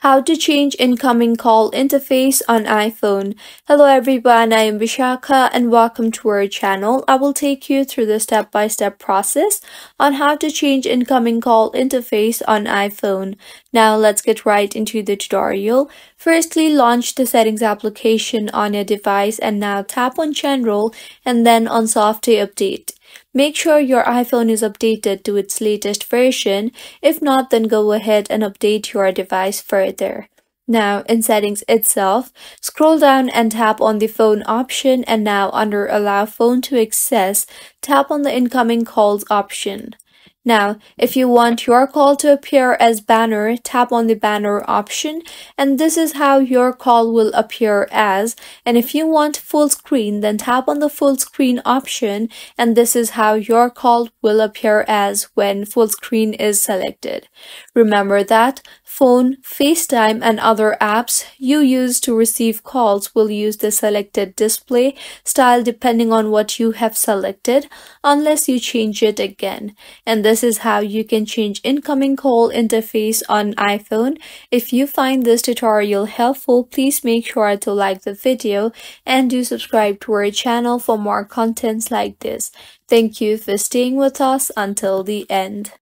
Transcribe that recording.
How to change incoming call interface on iPhone. Hello everyone, I am Vishaka and welcome to our channel. I will take you through the step-by-step -step process on how to change incoming call interface on iPhone. Now let's get right into the tutorial. Firstly, launch the settings application on your device and now tap on general and then on software update. Make sure your iPhone is updated to its latest version. If not, then go ahead and update your device further. Now, in settings itself, scroll down and tap on the phone option and now under allow phone to access, tap on the incoming calls option. Now, if you want your call to appear as banner, tap on the banner option and this is how your call will appear as. And if you want full screen, then tap on the full screen option and this is how your call will appear as when full screen is selected. Remember that phone, FaceTime, and other apps you use to receive calls will use the selected display style depending on what you have selected unless you change it again. And this is how you can change incoming call interface on iPhone. If you find this tutorial helpful, please make sure to like the video and do subscribe to our channel for more contents like this. Thank you for staying with us until the end.